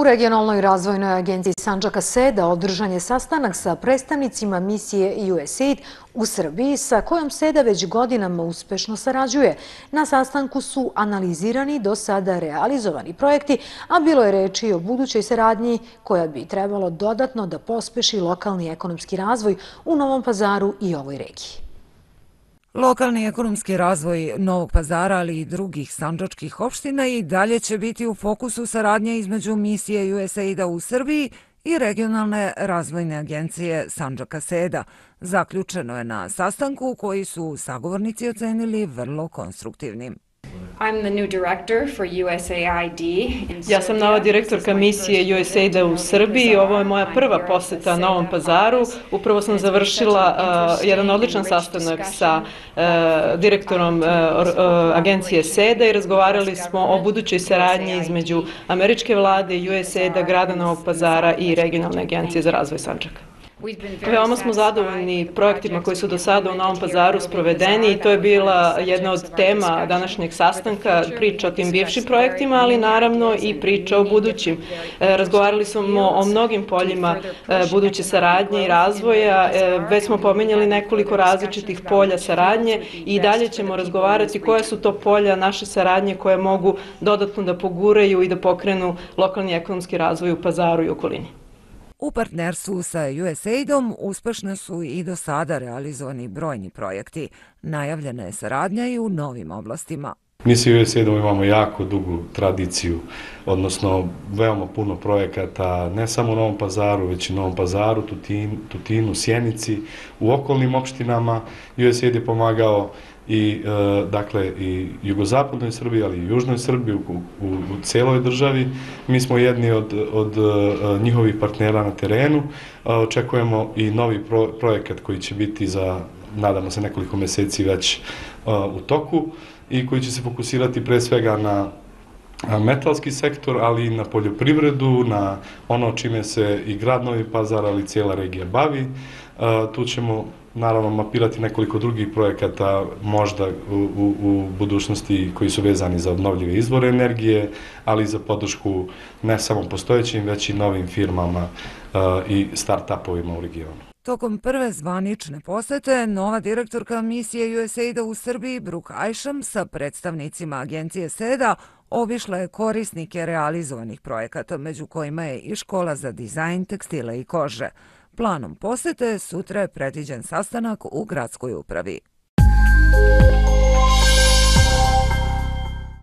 U regionalnoj razvojnoj agenciji Sanđaka Seda održan je sastanak sa predstavnicima misije USAID u Srbiji sa kojom Seda već godinama uspešno sarađuje. Na sastanku su analizirani do sada realizovani projekti, a bilo je reči o budućoj saradnji koja bi trebalo dodatno da pospeši lokalni ekonomski razvoj u Novom pazaru i ovoj regiji. Lokalni ekonomski razvoj Novog pazara, ali i drugih sanđačkih opština i dalje će biti u fokusu saradnje između misije USAID-a u Srbiji i regionalne razvojne agencije Sanđaka Seda. Zaključeno je na sastanku koji su sagovornici ocenili vrlo konstruktivnim. Ja sam nova direktorka misije USAID-a u Srbiji. Ovo je moja prva poseta Novom pazaru. Upravo sam završila uh, jedan odličan sastanak sa uh, direktorom uh, agencije SEDA i razgovarali smo o budućoj saradnji između američke vlade, USAID-a, grada Novog pazara i regionalne agencije za razvoj Sančaka. Veoma smo zadovoljni projektima koji su do sada u Novom pazaru sprovedeni i to je bila jedna od tema današnjeg sastanka, priča o tim bivšim projektima, ali naravno i priča o budućim. E, razgovarali smo o mnogim poljima e, buduće saradnje i razvoja, e, već smo pomenjali nekoliko različitih polja saradnje i dalje ćemo razgovarati koje su to polja naše saradnje koje mogu dodatno da poguraju i da pokrenu lokalni ekonomski razvoj u pazaru i okolini. U partnerstvu sa USAID-om uspešno su i do sada realizovani brojni projekti. Najavljena je saradnja i u novim oblastima. Mi sa USAID-om imamo jako dugu tradiciju, odnosno veoma puno projekata, ne samo u Novom pazaru, već i u Novom pazaru, Tutinu, Tutinu Sjenici, u okolnim opštinama. USAID je pomagao i e, dakle i jugozapadnoj Srbiji, ali i južnoj Srbiji, u, u, u celoj državi. Mi smo jedni od, od e, njihovih partnera na terenu. E, očekujemo i novi pro, projekat koji će biti za, nadamo se, nekoliko meseci već u toku i koji će se fokusirati pre svega na metalski sektor, ali i na poljoprivredu, na ono čime se i grad Novi Pazar, ali cijela regija bavi. Tu ćemo naravno mapirati nekoliko drugih projekata možda u, u, u budućnosti koji su vezani za obnovljive izvore energije, ali i za podršku ne samo postojećim, već i novim firmama uh, i start-upovima u regionu. Tokom prve zvanične posete, nova direktorka misije USAID-a u Srbiji, Brooke Ajšam, sa predstavnicima agencije SEDA, obišla je korisnike realizovanih projekata, među kojima je i škola za dizajn tekstile i kože. Planom posete sutra je predviđen sastanak u gradskoj upravi.